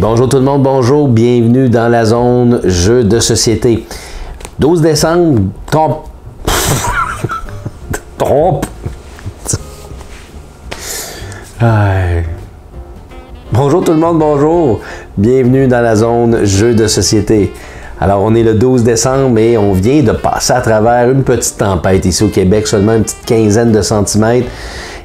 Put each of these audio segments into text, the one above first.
Bonjour tout le monde, bonjour, bienvenue dans la zone jeux de société. 12 décembre, trompe. trompe. Bonjour tout le monde, bonjour. Bienvenue dans la zone jeux de société. Alors, on est le 12 décembre et on vient de passer à travers une petite tempête ici au Québec, seulement une petite quinzaine de centimètres.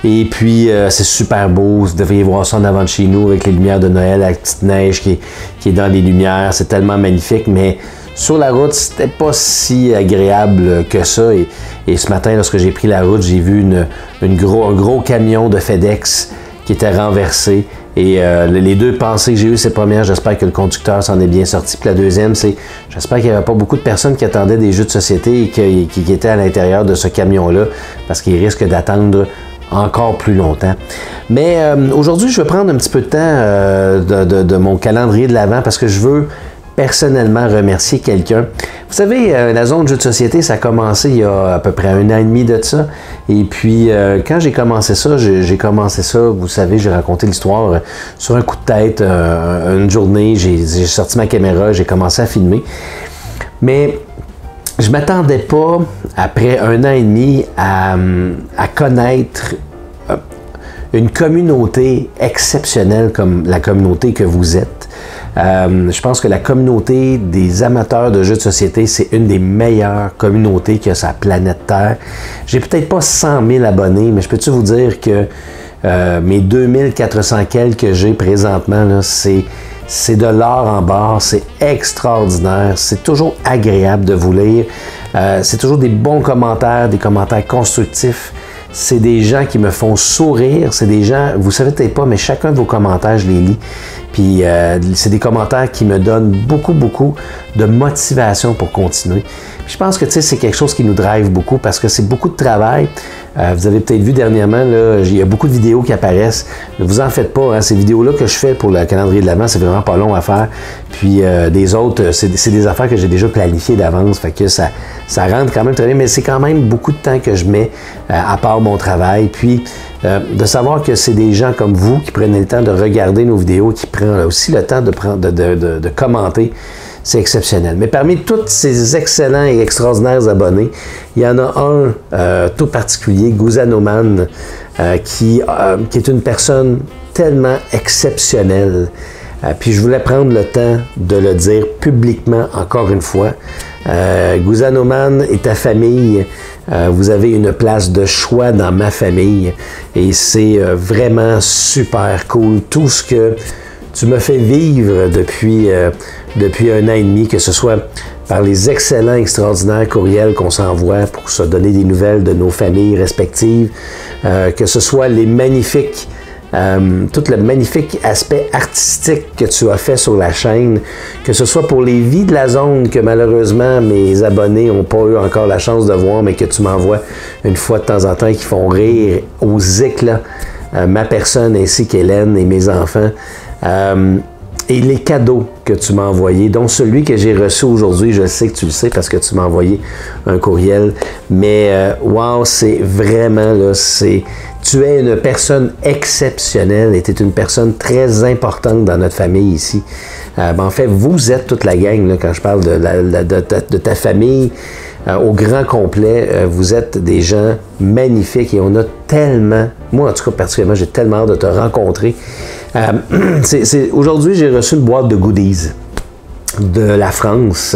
Et puis, euh, c'est super beau. Vous devriez voir ça en avant de chez nous avec les lumières de Noël, la petite neige qui est, dans les lumières. C'est tellement magnifique, mais sur la route, c'était pas si agréable que ça. Et, ce matin, lorsque j'ai pris la route, j'ai vu une, gros, un gros camion de FedEx qui était renversé. Et euh, les deux pensées que j'ai eues, c'est première, j'espère que le conducteur s'en est bien sorti. Puis la deuxième, c'est j'espère qu'il n'y avait pas beaucoup de personnes qui attendaient des jeux de société et qui, qui étaient à l'intérieur de ce camion-là, parce qu'ils risquent d'attendre encore plus longtemps. Mais euh, aujourd'hui, je vais prendre un petit peu de temps euh, de, mon calendrier de l'avant parce que je veux personnellement remercier quelqu'un. Vous savez, euh, la zone de jeux de société, ça a commencé il y a à peu près un an et demi de ça. Et puis, quand j'ai commencé ça, j'ai commencé ça, vous savez, j'ai raconté l'histoire sur un coup de tête, une journée, j'ai sorti ma caméra, j'ai commencé à filmer. Mais je m'attendais pas, après un an et demi, à, connaître euh, une communauté exceptionnelle comme la communauté que vous êtes. Euh, je pense que la communauté des amateurs de jeux de société, c'est une des meilleures communautés que sa planète Terre. J'ai peut-être pas 100 000 abonnés, mais je peux-tu vous dire que euh, mes 2400 quelques que j'ai présentement, c'est c'est de l'or en barre, c'est extraordinaire, c'est toujours agréable de vous lire, euh, c'est toujours des bons commentaires, des commentaires constructifs. C'est des gens qui me font sourire, c'est des gens, vous savez peut-être pas, mais chacun de vos commentaires, je les lis. Puis euh, c'est des commentaires qui me donnent beaucoup, beaucoup de motivation pour continuer. je pense que c'est quelque chose qui nous drive beaucoup parce que c'est beaucoup de travail. Euh, vous avez peut-être vu dernièrement, il y a beaucoup de vidéos qui apparaissent. Ne vous en faites pas. Hein, ces vidéos-là que je fais pour le calendrier de l'avant, c'est vraiment pas long à faire. Puis euh, des autres, c'est des affaires que j'ai déjà planifiées d'avance. Fait que ça, ça rentre quand même très bien. Mais c'est quand même beaucoup de temps que je mets à part mon travail. Puis de savoir que c'est des gens comme vous qui prennent le temps de regarder nos vidéos, qui prennent aussi le temps de, prendre, de, commenter. C'est exceptionnel. Mais parmi tous ces excellents et extraordinaires abonnés, il y en a un euh, tout particulier, Gouzanoman, euh, qui, euh, qui est une personne tellement exceptionnelle. puis je voulais prendre le temps de le dire publiquement encore une fois. Gouzanoman et ta famille, vous avez une place de choix dans ma famille et c'est vraiment super cool. Tout ce que tu me fais vivre depuis, euh, depuis un an et demi, que ce soit par les excellents, extraordinaires courriels qu'on s'envoie pour se donner des nouvelles de nos familles respectives, euh, que ce soit les magnifiques, euh, tout le magnifique aspect artistique que tu as fait sur la chaîne, que ce soit pour les vies de la zone que malheureusement mes abonnés n'ont pas eu encore la chance de voir, mais que tu m'envoies une fois de temps en temps qui font rire aux éclats ma personne ainsi qu'Hélène et mes enfants. Euh, et les cadeaux que tu m'as envoyés, dont celui que j'ai reçu aujourd'hui, je sais que tu le sais parce que tu m'as envoyé un courriel, mais euh, wow, c'est vraiment là, c'est tu es une personne exceptionnelle et tu es une personne très importante dans notre famille ici. Euh, ben, en fait, vous êtes toute la gang, quand je parle de, ta famille au grand complet. vous êtes des gens magnifiques et on a tellement, moi en tout cas particulièrement, j'ai tellement hâte de te rencontrer. Euh, aujourd'hui, j'ai reçu une boîte de goodies de la France.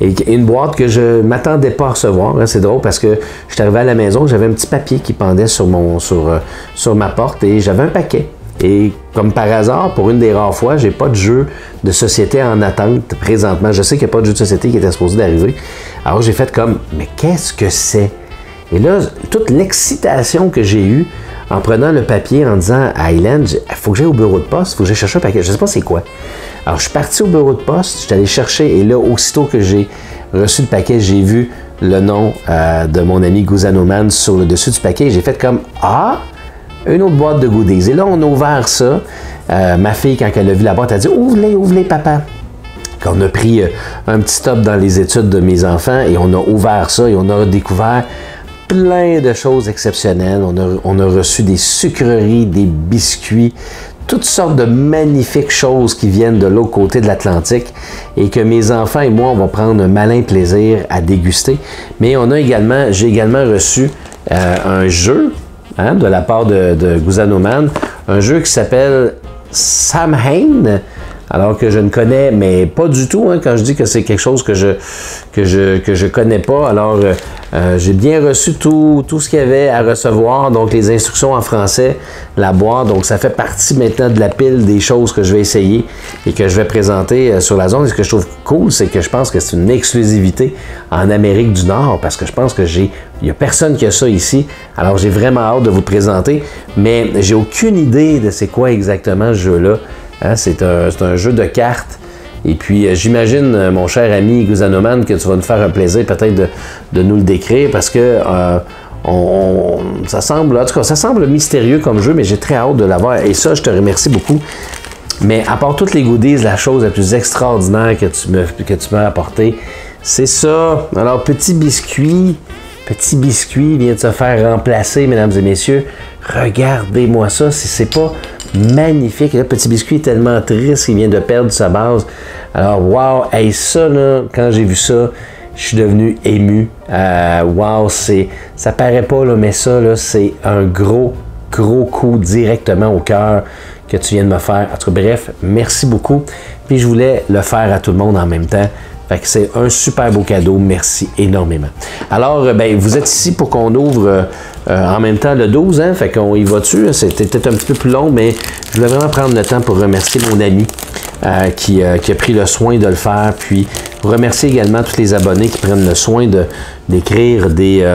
Une boîte que je m'attendais pas à recevoir. Hein. c'est drôle parce que je suis arrivé à la maison, j'avais un petit papier qui pendait sur, mon, sur, euh, sur ma porte et j'avais un paquet. Et comme par hasard, pour une des rares fois, j'ai pas de jeu de société en attente présentement. Je sais qu'il n'y a pas de jeu de société qui était supposé d'arriver. Alors j'ai fait comme, mais qu'est-ce que c'est? Et là, toute l'excitation que j'ai eue, en prenant le papier en disant à Hélène, il faut que j'aille au bureau de poste, il faut que j'aille chercher un paquet. Je ne sais pas c'est quoi. Alors, je suis parti au bureau de poste, je suis allé chercher, et là, aussitôt que j'ai reçu le paquet, j'ai vu le nom euh, de mon ami Gouzanoman sur le dessus du paquet. J'ai fait comme Ah, une autre boîte de goodies. Et là, on a ouvert ça. Euh, ma fille, quand elle a vu la boîte, elle a dit Ouvre-les, ouvre-les, papa. Quand on a pris euh, un petit stop dans les études de mes enfants et on a ouvert ça et on a découvert plein de choses exceptionnelles. On a, reçu des sucreries, des biscuits, toutes sortes de magnifiques choses qui viennent de l'autre côté de l'Atlantique et que mes enfants et moi, on va prendre un malin plaisir à déguster. Mais on a également, j'ai également reçu euh, un jeu hein, de la part de, de un jeu qui s'appelle Samhain alors que je ne connais, mais pas du tout, hein, quand je dis que c'est quelque chose que je que je, que je connais pas. Alors, euh, euh, j'ai bien reçu tout, tout ce qu'il y avait à recevoir, donc les instructions en français, la boîte, donc ça fait partie maintenant de la pile des choses que je vais essayer et que je vais présenter euh, sur la zone. Et ce que je trouve cool, c'est que je pense que c'est une exclusivité en Amérique du Nord, parce que je pense que j'ai il n'y a personne qui a ça ici. Alors, j'ai vraiment hâte de vous présenter, mais j'ai aucune idée de c'est quoi exactement ce jeu-là. Hein, c'est un, jeu de cartes. Et puis, euh, j'imagine, euh, mon cher ami Guzanoman, que tu vas nous faire un plaisir peut-être de, nous le décrire parce que euh, ça, semble, en tout cas, ça semble mystérieux comme jeu, mais j'ai très hâte de l'avoir. Et ça, je te remercie beaucoup. Mais à part toutes les goodies, la chose la plus extraordinaire que tu m'as apporté, c'est ça. Alors, petit biscuit, petit biscuit vient de se faire remplacer, mesdames et messieurs. Regardez-moi ça, si c'est pas magnifique. Le petit biscuit est tellement triste qu'il vient de perdre sa base. Alors, wow, hey, ça, là, quand j'ai vu ça, je suis devenu ému. Euh, wow, c'est, ça paraît pas, là, mais ça, là, c'est un gros, gros coup directement au cœur que tu viens de me faire. En tout cas, bref, merci beaucoup. Puis je voulais le faire à tout le monde en même temps. Fait que c'est un super beau cadeau. Merci énormément. Alors, euh, ben, vous êtes ici pour qu'on ouvre euh, euh, en même temps le 12, hein? Fait qu'on y va dessus. C'était peut-être un petit peu plus long, mais je voulais vraiment prendre le temps pour remercier mon ami qui, a pris le soin de le faire. Puis remercier également tous les abonnés qui prennent le soin d'écrire des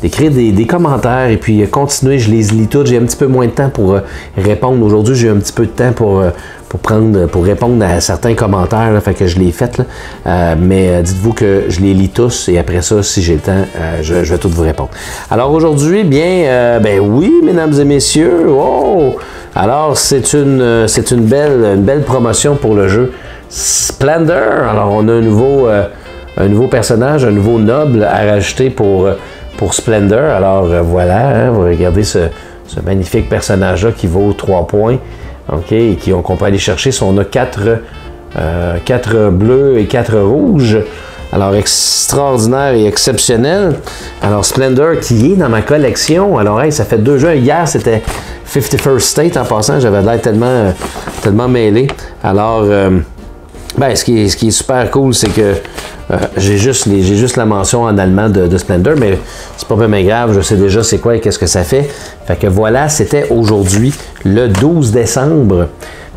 d'écrire des, commentaires et puis continuer. Je les lis tous. J'ai un petit peu moins de temps pour répondre. Aujourd'hui, j'ai un petit peu de temps pour, pour prendre, pour répondre à certains commentaires, là, fait que je l'ai fait. Euh, mais euh, dites-vous que je les lis tous et après ça, si j'ai le temps, euh, je, vais tout vous répondre. Alors aujourd'hui, bien, ben oui, mesdames et messieurs, oh! Alors c'est une, c'est une belle, une belle promotion pour le jeu Splendor. Alors on a un nouveau, un nouveau personnage, un nouveau noble à rajouter pour, pour Splendor. Alors voilà, hein, vous regardez ce, ce magnifique personnage-là qui vaut 3 points. OK, et qu'on peut aller chercher si on a quatre, euh, quatre bleus et quatre rouges. Alors, extraordinaire et exceptionnel. Alors, Splendor qui est dans ma collection. Alors, ça fait deux jeux. Hier, c'était 51st State en passant. J'avais l'air tellement, tellement mêlé. Alors, euh, ben, ce, qui est, super cool, c'est que euh, j'ai juste, la mention en allemand de, Splendor, mais c'est pas vraiment grave, je sais déjà c'est quoi et qu'est-ce que ça fait. Fait que voilà, c'était aujourd'hui le 12 décembre.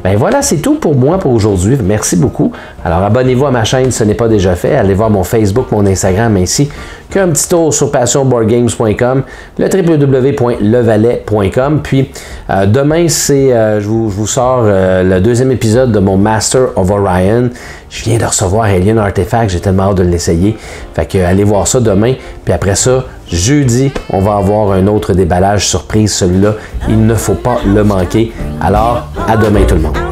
Ben voilà, c'est tout pour moi pour aujourd'hui. Merci beaucoup. Alors abonnez-vous à ma chaîne si ce n'est pas déjà fait. Allez voir mon Facebook, mon Instagram ainsi qu'un petit tour sur passionboardgames.com, le www.levalet.com. Puis euh, demain, c'est euh, je, vous, sors euh, le deuxième épisode de mon Master of Orion. Je viens de recevoir Alien Artifact, j'ai tellement hâte de l'essayer. Fait que allez voir ça demain. Puis après ça, jeudi, on va avoir un autre déballage surprise. Celui-là, il ne faut pas le manquer. Alors, à demain tout le monde.